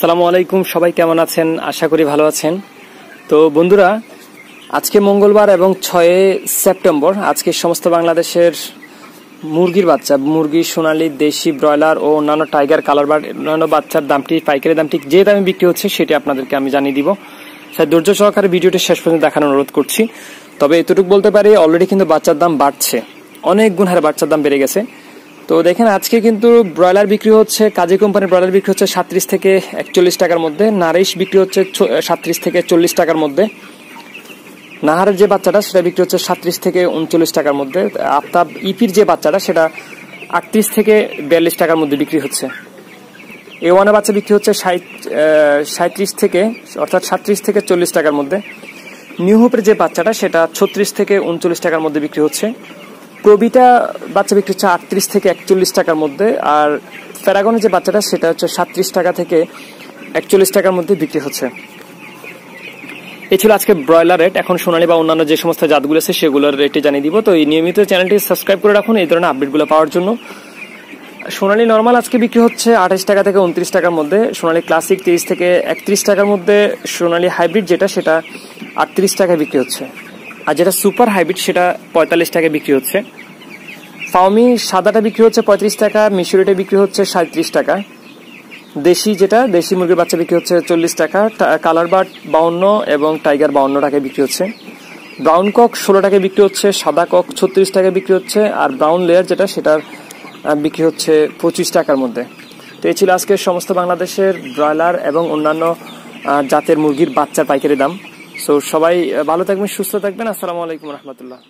আসসালামু আলাইকুম, সবাই কেমন আছেন? আশা করি ভালো আছেন। তো বন্ধুরা, আজকে মঙ্গলবার এবং ছয় সেপ্টেম্বর, আজকে সমস্ত বাংলাদেশের মুরগির বাচ্চা, মুরগি, সোনালি, দেশি, ব্রয়লার ও অন্যান্য টাইগার, কালার বার অন্যান্য বাচ্চার দামটি পাইকারি দামটি যে দামে বিক্রি হচ্ছে সেটি আপনাদেরকে আমি জানিয়ে দিব। স্যার, ধৈর্য সহকারে ভিডিওটি শেষ পর্যন্ত দেখানোর অনুরোধ করছি। তবে এতটুকু বলতে পারি অলরেডি কিন্তু বাচ্চার দাম বাড়ছে। অনেক গুণ হারে বাচ্চার দাম বেড়ে গেছে। তো দেখেন, আজকে কিন্তু ব্রয়লার বিক্রি হচ্ছে, কাজী কোম্পানির ব্রয়লার বিক্রি হচ্ছে সাত্রিশ থেকে একচল্লিশ টাকার মধ্যে, নারিশ বিক্রি হচ্ছে সাত্রিশ থেকে চল্লিশ টাকার মধ্যে। নাহারের যে বাচ্চাটা, সেটা বিক্রি হচ্ছে সাত্রিশ থেকে উনচল্লিশ টাকার মধ্যে, আফতাব ইপির যে বাচ্চাটা, সেটা আটত্রিশ থেকে বিয়াল্লিশ টাকার মধ্যে বিক্রি হচ্ছে। এ ওয়ানের বাচ্চা বিক্রি হচ্ছে সাঁত্রিশ থেকে, অর্থাৎ সাত্রিশ থেকে চল্লিশ টাকার মধ্যে। নিউ হোপের যে বাচ্চাটা, সেটা ছত্রিশ থেকে উনচল্লিশ টাকার মধ্যে বিক্রি হচ্ছে। প্রবিটা বাচ্চা বিক্রি হচ্ছে আটত্রিশ থেকে একচল্লিশ টাকার মধ্যে, আর প্যারাগনের যে বাচ্চাটা সেটা হচ্ছে সাতত্রিশ টাকা থেকে একচল্লিশ টাকার মধ্যে বিক্রি হচ্ছে। এই ছিল আজকে ব্রয়লার রেট। এখন সোনালি বা অন্যান্য যে সমস্ত জাতগুলো আছে সেগুলোর রেটে জানিয়ে দিব। তো এই নিয়মিত চ্যানেলটি সাবস্ক্রাইব করে রাখুন এই ধরনের আপডেটগুলো পাওয়ার জন্য। সোনালি নর্মাল আজকে বিক্রি হচ্ছে আঠাশ টাকা থেকে উনত্রিশ টাকার মধ্যে, সোনালি ক্লাসিক তিরিশ থেকে একত্রিশ টাকার মধ্যে, সোনালি হাইব্রিড যেটা সেটা আটত্রিশ টাকায় বিক্রি হচ্ছে। আর যেটা সুপার হাইব্রিড, সেটা পঁয়তাল্লিশ টাকায় বিক্রি হচ্ছে। ফাউমি সাদাটা বিক্রি হচ্ছে পঁয়ত্রিশ টাকা, মিশরিটা বিক্রি হচ্ছে সাঁত্রিশ টাকা। দেশি যেটা, দেশি মুরগির বাচ্চা বিক্রি হচ্ছে চল্লিশ টাকা। কালার বার্ড বাউন্ন এবং টাইগার বাউন্ন টাকায় বিক্রি হচ্ছে। ব্রাউন কক ষোলো টাকায় বিক্রি হচ্ছে, সাদা কক ছত্রিশ টাকায় বিক্রি হচ্ছে, আর ব্রাউন লেয়ার যেটা, সেটার বিক্রি হচ্ছে পঁচিশ টাকার মধ্যে। তো এই ছিল আজকে সমস্ত বাংলাদেশের ব্রয়লার এবং অন্যান্য জাতের মুরগির বাচ্চার পাইকারি দাম। সো সবাই ভালো থাকবেন সুস্থ থাকবেন। আসসালামু আলাইকুম রহমতুল্লাহ।